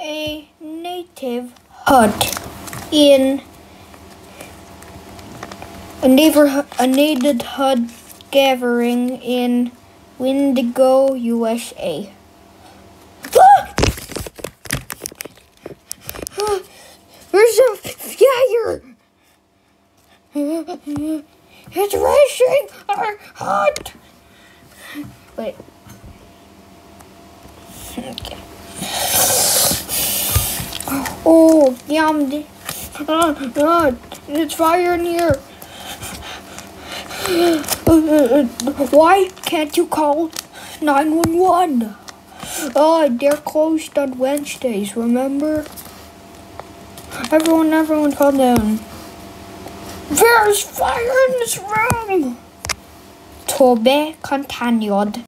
a native hut in a neighborhood, a native hut gathering in Windigo, USA. There's a fire! It's rushing our hut! Wait. Okay. Oh, yum. Uh, uh, it's fire in here. Why can't you call 911? Oh, they're closed on Wednesdays, remember? Everyone, everyone calm down. There's fire in this room! Tobe continued.